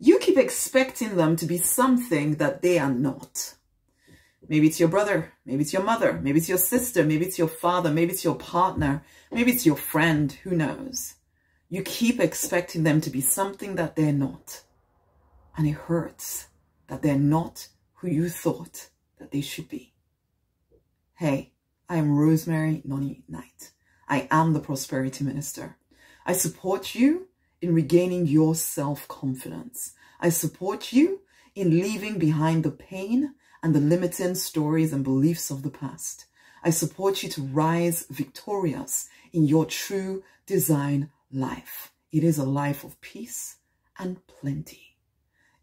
You keep expecting them to be something that they are not. Maybe it's your brother, maybe it's your mother, maybe it's your sister, maybe it's your father, maybe it's your partner, maybe it's your friend, who knows. You keep expecting them to be something that they're not. And it hurts that they're not who you thought that they should be. Hey, I am Rosemary Nonny Knight. I am the Prosperity Minister. I support you in regaining your self-confidence. I support you in leaving behind the pain and the limiting stories and beliefs of the past. I support you to rise victorious in your true design life. It is a life of peace and plenty.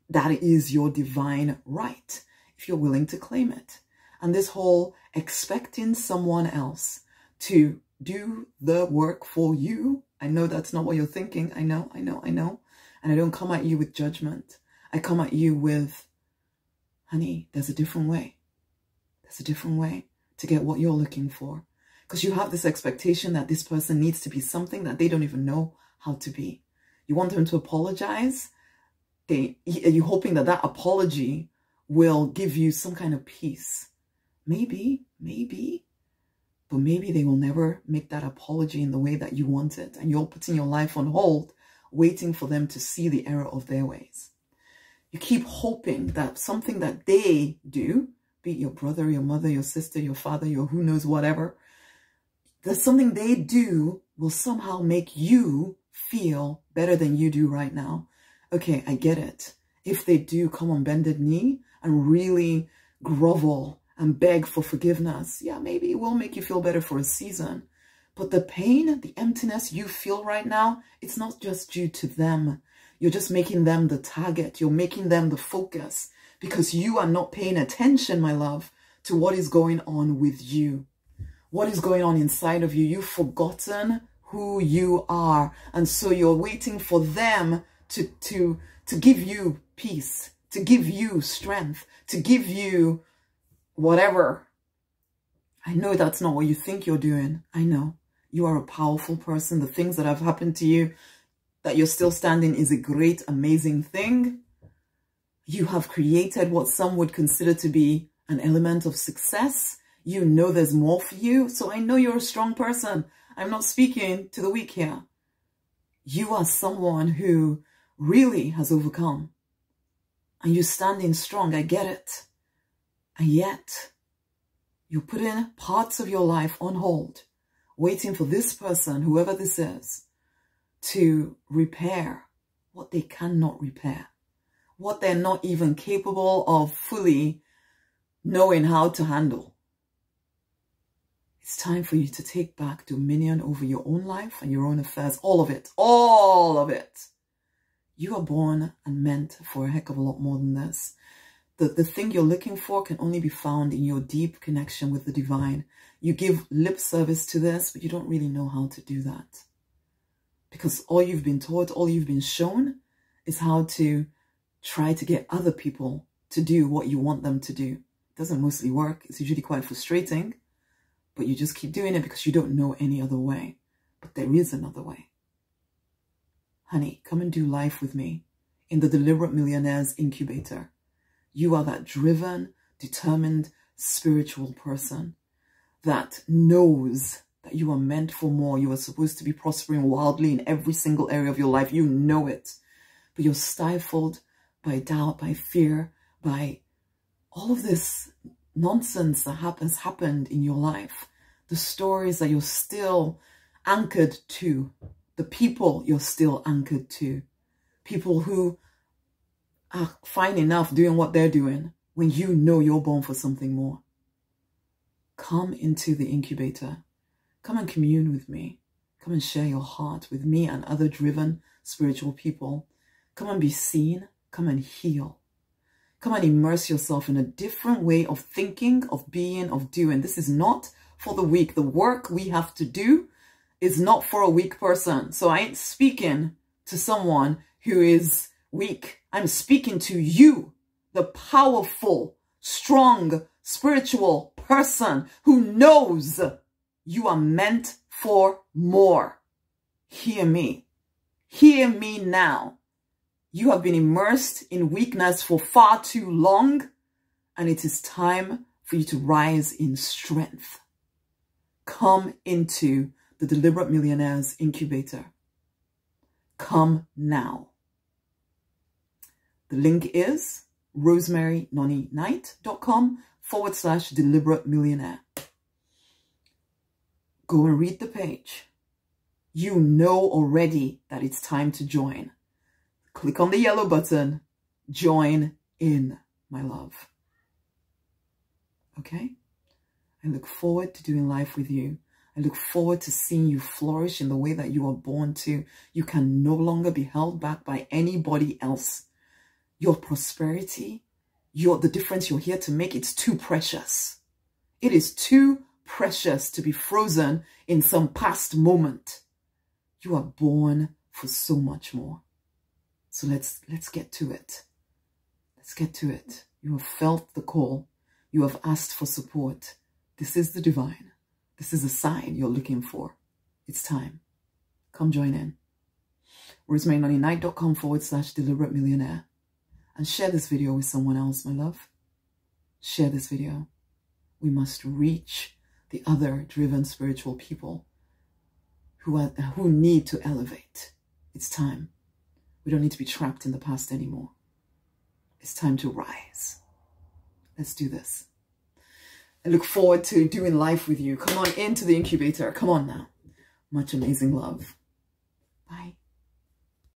That is your divine right if you're willing to claim it. And this whole expecting someone else to do the work for you. I know that's not what you're thinking. I know, I know, I know. And I don't come at you with judgment. I come at you with, honey, there's a different way. There's a different way to get what you're looking for. Because you have this expectation that this person needs to be something that they don't even know how to be. You want them to apologize. They, are you hoping that that apology will give you some kind of peace? Maybe, maybe. But maybe they will never make that apology in the way that you want it. And you're putting your life on hold, waiting for them to see the error of their ways. You keep hoping that something that they do, be it your brother, your mother, your sister, your father, your who knows whatever, that something they do will somehow make you feel better than you do right now. Okay, I get it. If they do come on bended knee and really grovel and beg for forgiveness, yeah, maybe it will make you feel better for a season. But the pain, the emptiness you feel right now, it's not just due to them. You're just making them the target. You're making them the focus because you are not paying attention, my love, to what is going on with you. What is going on inside of you. You've forgotten who you are. And so you're waiting for them to, to, to give you peace, to give you strength, to give you whatever. I know that's not what you think you're doing. I know. You are a powerful person. The things that have happened to you, that you're still standing is a great, amazing thing. You have created what some would consider to be an element of success. You know there's more for you. So I know you're a strong person. I'm not speaking to the weak here. You are someone who really has overcome. And you're standing strong. I get it. And yet, you're putting parts of your life on hold, waiting for this person, whoever this is, to repair what they cannot repair, what they're not even capable of fully knowing how to handle. It's time for you to take back dominion over your own life and your own affairs, all of it, all of it. You are born and meant for a heck of a lot more than this the, the thing you're looking for can only be found in your deep connection with the divine. You give lip service to this, but you don't really know how to do that. Because all you've been taught, all you've been shown is how to try to get other people to do what you want them to do. It doesn't mostly work. It's usually quite frustrating, but you just keep doing it because you don't know any other way. But there is another way. Honey, come and do life with me in the Deliberate Millionaires Incubator. You are that driven, determined, spiritual person that knows that you are meant for more. You are supposed to be prospering wildly in every single area of your life. You know it. But you're stifled by doubt, by fear, by all of this nonsense that has happened in your life. The stories that you're still anchored to. The people you're still anchored to. People who are fine enough doing what they're doing when you know you're born for something more. Come into the incubator. Come and commune with me. Come and share your heart with me and other driven spiritual people. Come and be seen. Come and heal. Come and immerse yourself in a different way of thinking, of being, of doing. This is not for the weak. The work we have to do is not for a weak person. So I ain't speaking to someone who is weak. I'm speaking to you, the powerful, strong, spiritual person who knows you are meant for more. Hear me. Hear me now. You have been immersed in weakness for far too long, and it is time for you to rise in strength. Come into the Deliberate Millionaires Incubator. Come now. The link is rosemarynonnyknight.com forward slash deliberate millionaire. Go and read the page. You know already that it's time to join. Click on the yellow button. Join in, my love. Okay? I look forward to doing life with you. I look forward to seeing you flourish in the way that you were born to. You can no longer be held back by anybody else. Your prosperity, your the difference you're here to make, it's too precious. It is too precious to be frozen in some past moment. You are born for so much more. So let's let's get to it. Let's get to it. You have felt the call. You have asked for support. This is the divine. This is a sign you're looking for. It's time. Come join in. RosemaryNonnyKnight.com forward slash deliberate millionaire. And share this video with someone else, my love. Share this video. We must reach the other driven spiritual people who, are, who need to elevate. It's time. We don't need to be trapped in the past anymore. It's time to rise. Let's do this. I look forward to doing life with you. Come on into the incubator. Come on now. Much amazing love. Bye.